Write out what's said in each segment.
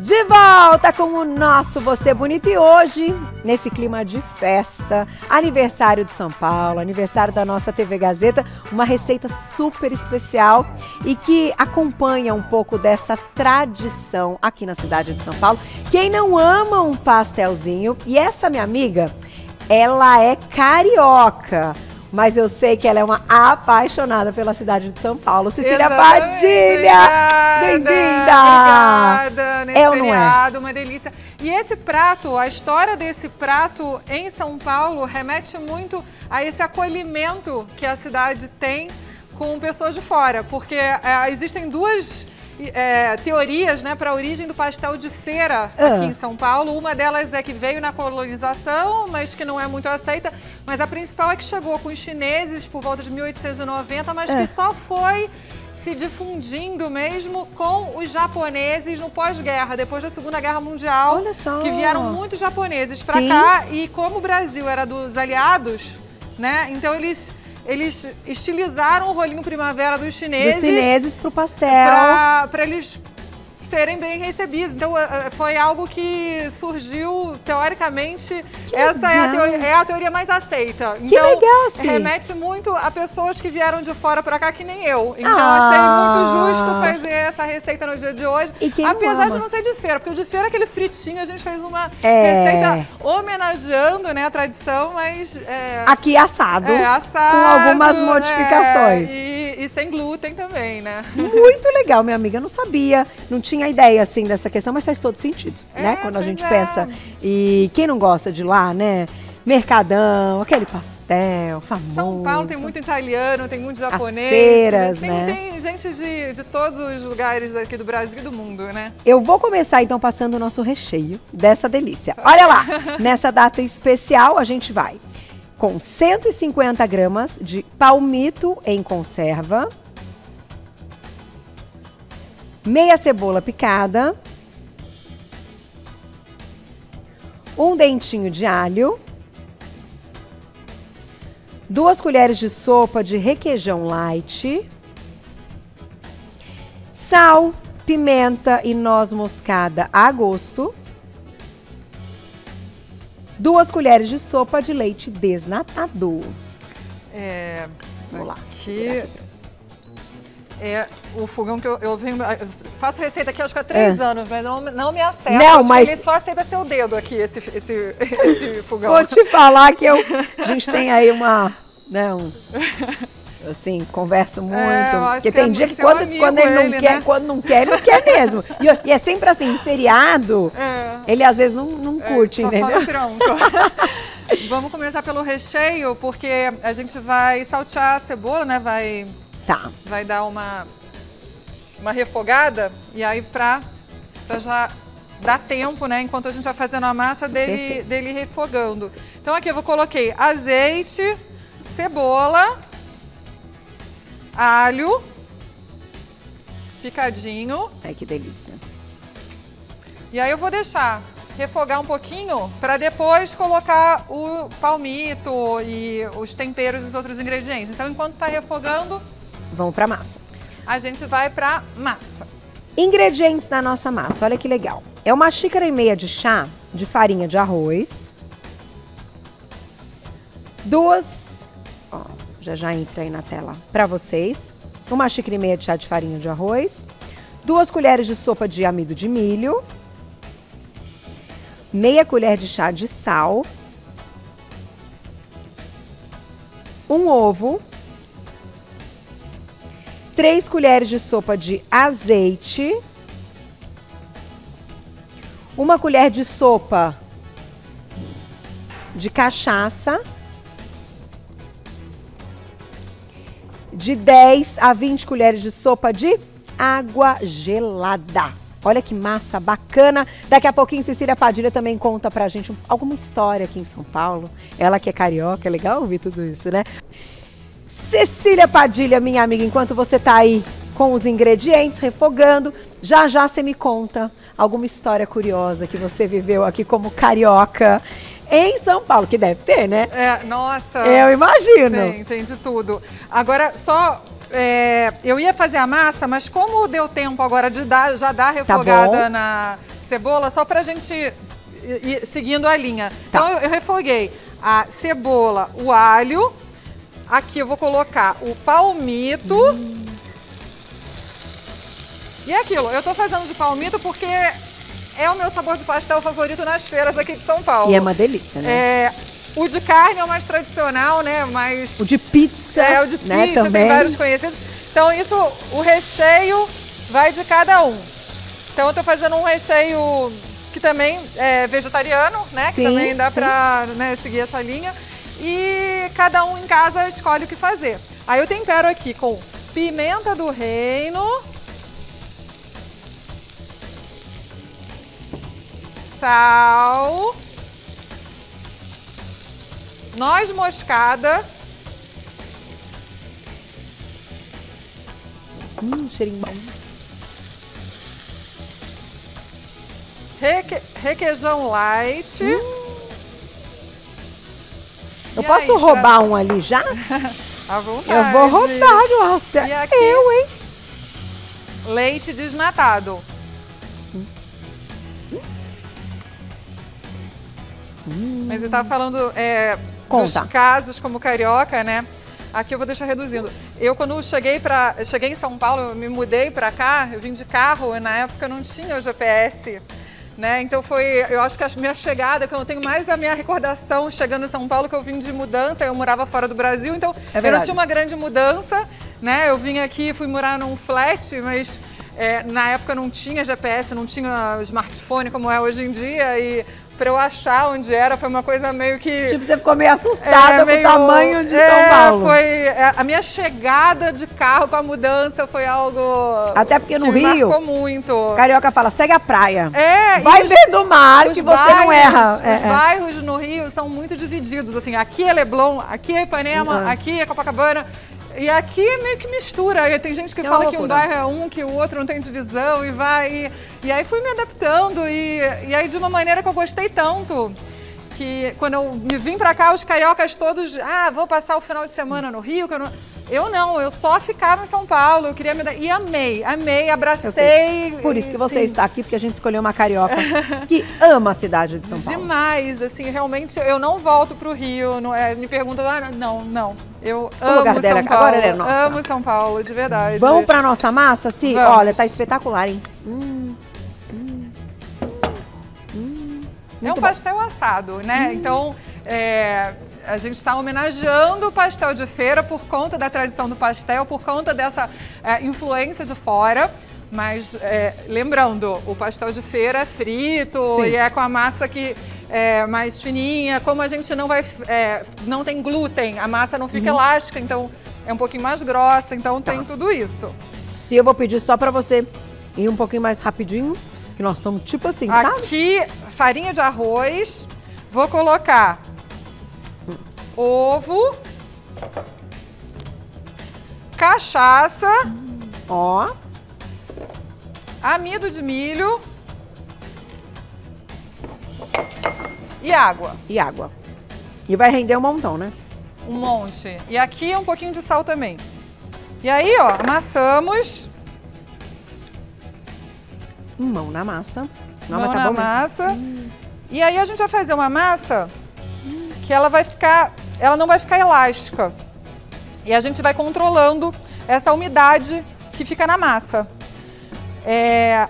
De volta com o nosso Você Bonito e hoje, nesse clima de festa, aniversário de São Paulo, aniversário da nossa TV Gazeta, uma receita super especial e que acompanha um pouco dessa tradição aqui na cidade de São Paulo. Quem não ama um pastelzinho, e essa minha amiga, ela é carioca mas eu sei que ela é uma apaixonada pela cidade de São Paulo. Cecília Exatamente. Padilha! Bem-vinda! Obrigada, nesse é ou não é? uma delícia. E esse prato, a história desse prato em São Paulo remete muito a esse acolhimento que a cidade tem com pessoas de fora, porque é, existem duas é, teorias né, para a origem do pastel de feira ah. aqui em São Paulo. Uma delas é que veio na colonização, mas que não é muito aceita. Mas a principal é que chegou com os chineses por volta de 1890, mas ah. que só foi se difundindo mesmo com os japoneses no pós-guerra, depois da Segunda Guerra Mundial, que vieram muitos japoneses para cá e como o Brasil era dos aliados, né? Então eles eles estilizaram o rolinho primavera dos chineses. Dos chineses pro pastel. Para eles serem bem recebidos. Então, eh, eh, foi algo que surgiu, teoricamente, que essa é a, teoria, é a, teoria, mais aceita. Que então, legal, sim. remete muito a pessoas que vieram de fora para cá, que nem eu. Então, ah. achei muito justo fazer essa receita no dia de hoje. apesar de não ser de feira, porque o de feira, aquele fritinho, a gente fez uma é. receita homenageando né, a tradição, mas... É, Aqui assado, é, assado. Com algumas modificações. É, e, e sem glúten também, né? Muito legal, minha amiga. Eu não sabia, não tinha ideia assim dessa questão, mas faz todo sentido, é, né? Quando a gente é. pensa. E quem não gosta de lá, né? Mercadão, aquele pastel famoso. São Paulo tem muito italiano, tem muito japonês. As feiras, tem, né? tem gente de, de todos os lugares aqui do Brasil e do mundo, né? Eu vou começar então passando o nosso recheio dessa delícia. Olha lá, nessa data especial a gente vai com 150 gramas de palmito em conserva, meia cebola picada, um dentinho de alho, duas colheres de sopa de requeijão light, sal, pimenta e noz moscada a gosto, duas colheres de sopa de leite desnatado. É, Vamos lá. Aqui é o fogão que eu, eu venho. Eu faço receita aqui acho que há três é. anos, mas não, não me acerta. Não, acho mas... ele só aceita seu dedo aqui, esse, esse, esse fogão. Vou te falar que eu, a gente tem aí uma. Né, um, assim, converso é, muito. É, porque tem dia que quando, quando ele não ele, quer, né? quando não quer, ele não quer mesmo. E, e é sempre assim, feriado, é. ele às vezes não, não é, curte, é, entendeu? Só Vamos começar pelo recheio, porque a gente vai saltear a cebola, né? Vai Tá. Vai dar uma, uma refogada e aí pra, pra já dar tempo, né? Enquanto a gente vai fazendo a massa dele, dele refogando. Então aqui eu vou coloquei azeite, cebola, alho, picadinho. Ai, que delícia. E aí eu vou deixar refogar um pouquinho para depois colocar o palmito e os temperos e os outros ingredientes. Então, enquanto está refogando, Vamos para massa. A gente vai para massa. Ingredientes da nossa massa, olha que legal. É uma xícara e meia de chá de farinha de arroz. Duas, ó, já já entra aí na tela para vocês. Uma xícara e meia de chá de farinha de arroz. Duas colheres de sopa de amido de milho. Meia colher de chá de sal. Um ovo 3 colheres de sopa de azeite, uma colher de sopa de cachaça, de 10 a 20 colheres de sopa de água gelada. Olha que massa bacana. Daqui a pouquinho Cecília Padilha também conta pra gente alguma história aqui em São Paulo. Ela que é carioca, é legal ouvir tudo isso, né? Cecília Padilha, minha amiga, enquanto você está aí com os ingredientes, refogando, já já você me conta alguma história curiosa que você viveu aqui como carioca em São Paulo, que deve ter, né? É, nossa. Eu imagino. Tem, tem de tudo. Agora, só é, eu ia fazer a massa, mas como deu tempo agora de dar, já dar refogada tá na cebola só pra gente ir, ir seguindo a linha. Tá. Então eu, eu refoguei a cebola, o alho. Aqui eu vou colocar o palmito. Hum. E é aquilo, eu tô fazendo de palmito porque é o meu sabor de pastel favorito nas feiras aqui de São Paulo. E é uma delícia, né? É, o de carne é o mais tradicional, né? Mais... O de pizza. É, o de né, pizza, também. tem vários conhecidos. Então, isso, o recheio vai de cada um. Então, eu tô fazendo um recheio que também é vegetariano, né? Sim, que também dá pra né, seguir essa linha. E cada um em casa escolhe o que fazer. Aí eu tempero aqui com pimenta do reino, sal, noz moscada. Hum, cheirinho bom. Reque, requeijão light. Hum. Eu e posso aí, roubar pra... um ali já? À vontade. Eu vou roubar, nossa. Aqui, eu, hein? Leite desnatado. Hum. Mas você estava falando é, dos casos como carioca, né? Aqui eu vou deixar reduzindo. Eu, quando cheguei, pra, cheguei em São Paulo, eu me mudei para cá, eu vim de carro, e na época não tinha o GPS. Né? Então foi, eu acho que a minha chegada, que eu tenho mais a minha recordação chegando em São Paulo, que eu vim de mudança, eu morava fora do Brasil, então é eu não tinha uma grande mudança, né? Eu vim aqui, fui morar num flat, mas é, na época não tinha GPS, não tinha smartphone como é hoje em dia e para eu achar onde era, foi uma coisa meio que. Tipo, você ficou meio assustada é, meio, com o tamanho de é, São Paulo. Foi. É, a minha chegada de carro com a mudança foi algo. Até porque no Rio. marcou muito. Carioca fala, segue a praia. É, Vai ver do mar que você bairros, não erra. Os é, é. bairros no Rio são muito divididos. Assim, aqui é Leblon, aqui é Ipanema, aqui é Copacabana. E aqui meio que mistura. Tem gente que é fala que um bairro é um, que o outro não tem divisão e vai. E, e aí fui me adaptando. E, e aí de uma maneira que eu gostei tanto que quando eu me vim para cá, os cariocas todos, ah, vou passar o final de semana no Rio, eu não... Eu não, eu só ficava em São Paulo, eu queria me dar. E amei, amei, abracei. Por isso que você sim. está aqui, porque a gente escolheu uma carioca que ama a cidade de São Paulo. Demais, assim, realmente eu não volto para o Rio. Não, é, me perguntam, ah, não, não. Eu o amo lugar dela, São Paulo. Agora é nossa. Amo São Paulo, de verdade. Vamos para nossa massa, sim? Olha, tá espetacular, hein? Hum, hum, é um pastel assado, né? Hum. Então, é, a gente está homenageando o pastel de feira por conta da tradição do pastel, por conta dessa é, influência de fora. Mas é, lembrando, o pastel de feira é frito Sim. e é com a massa que é mais fininha. Como a gente não vai, é, não tem glúten, a massa não fica uhum. elástica, então é um pouquinho mais grossa. Então tá. tem tudo isso. Se eu vou pedir só para você ir um pouquinho mais rapidinho, que nós estamos tipo assim, Aqui, sabe? Farinha de arroz. Vou colocar ovo, cachaça, ó, amido de milho e água. E água. E vai render um montão, né? Um monte. E aqui um pouquinho de sal também. E aí, ó, amassamos. Mão na massa. Não, Mão tá na massa. Hum. E aí a gente vai fazer uma massa que ela vai ficar ela não vai ficar elástica. E a gente vai controlando essa umidade que fica na massa. É,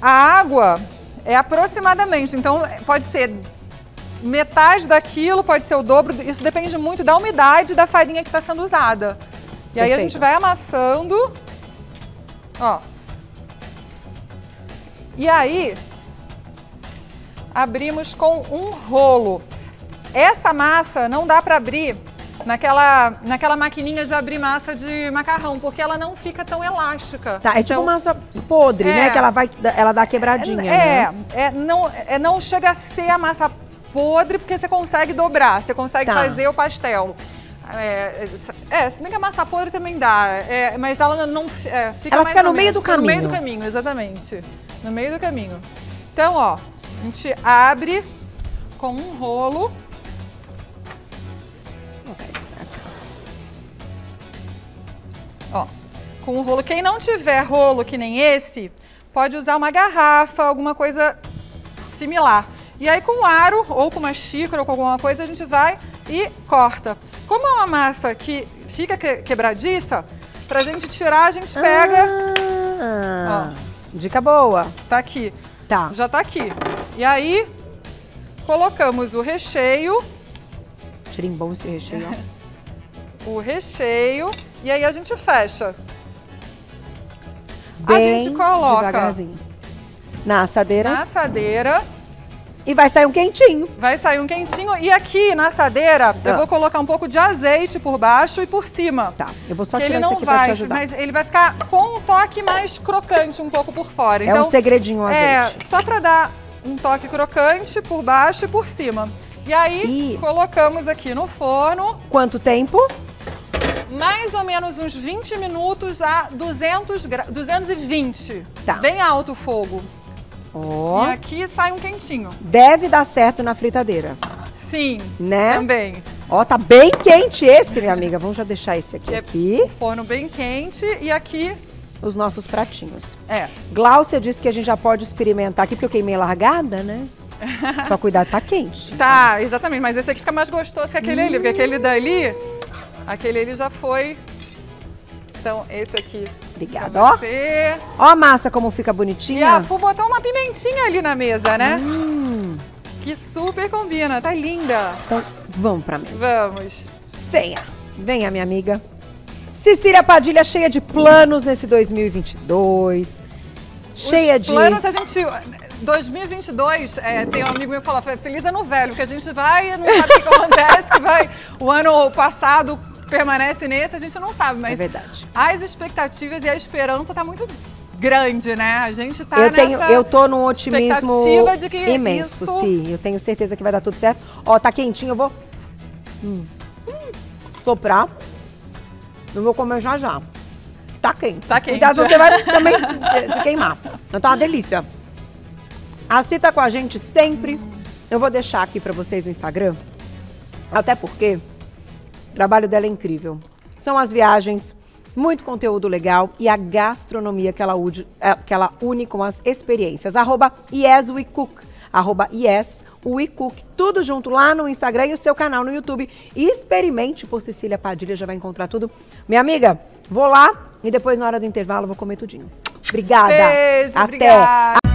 a água é aproximadamente, então pode ser metade daquilo, pode ser o dobro, isso depende muito da umidade da farinha que está sendo usada. E Perfeito. aí a gente vai amassando, ó. E aí, abrimos com um rolo. Essa massa não dá para abrir naquela, naquela maquininha de abrir massa de macarrão, porque ela não fica tão elástica. Tá, é tipo então, massa podre, né? é, né? Que ela vai, ela dá quebradinha, é, né? É, não, é, não chega a ser a massa podre, porque você consegue dobrar, você consegue tá. fazer o pastel. É, é, se bem que a massa podre também dá, é, mas ela não é, fica ela mais fica no meio do caminho. No meio do caminho, exatamente. No meio do caminho. Então, ó, a gente abre com um rolo Ó, com o rolo. Quem não tiver rolo que nem esse, pode usar uma garrafa, alguma coisa similar. E aí com um aro, ou com uma xícara, ou com alguma coisa, a gente vai e corta. Como é uma massa que fica quebradiça, pra gente tirar, a gente pega... Ah, dica boa. Tá aqui. Tá. Já tá aqui. E aí, colocamos o recheio. Cheirinho bom esse recheio, ó. o recheio. E aí a gente fecha. Bem a gente coloca na assadeira. Na assadeira. E vai sair um quentinho. Vai sair um quentinho. E aqui na assadeira, ah. eu vou colocar um pouco de azeite por baixo e por cima. Tá, eu vou só que tirar ele não vai, mas ele vai ficar com um toque mais crocante um pouco por fora. É então, um segredinho o azeite. É, só para dar um toque crocante por baixo e por cima. E aí, e... colocamos aqui no forno. Quanto tempo? mais ou menos uns 20 minutos a 200 220. Tá. Bem alto o fogo. E aqui sai um quentinho. Deve dar certo na fritadeira. Sim, né? também. Ó, tá bem quente esse, minha amiga. Vamos já deixar esse aqui. É aqui. Forno bem quente e aqui... Os nossos pratinhos. É. Glaucia disse que a gente já pode experimentar aqui, porque eu queimei largada, né? Só cuidado, tá quente. Tá, exatamente. Mas esse aqui fica mais gostoso que aquele hum. ali, porque aquele dali Aquele ele já foi. Então, esse aqui. Obrigada. Ó. Ó a massa como fica bonitinha. E a Fu botou uma pimentinha ali na mesa, né? Hum. Que super combina, tá linda. Então, vamos pra mesa. Vamos. Venha, venha, minha amiga. Cecília Padilha cheia de planos nesse 2022. Cheia Os de. planos a gente 2022, é, tem um amigo meu que fala, feliz ano velho, que a gente vai e não sabe o que acontece, que vai. O ano passado permanece nesse, a gente não sabe, mas é verdade. as expectativas e a esperança tá muito grande, né? A gente tá eu tenho, eu tô num otimismo de imenso, isso... sim. Eu tenho certeza que vai dar tudo certo. Ó, tá quentinho, eu vou hum. soprar. Eu vou comer já já. Tá quente. Tá quente. Cuidado, você vai também se queimar. Então tá uma delícia. A Ci tá com a gente sempre. Eu vou deixar aqui para vocês o Instagram. Até porque trabalho dela é incrível. São as viagens, muito conteúdo legal e a gastronomia que ela, une, é, que ela une com as experiências. Arroba YesWeCook. Arroba YesWeCook. Tudo junto lá no Instagram e o seu canal no YouTube. experimente por Cecília Padilha, já vai encontrar tudo. Minha amiga, vou lá e depois na hora do intervalo vou comer tudinho. Obrigada. Beijo, Até. Obrigada.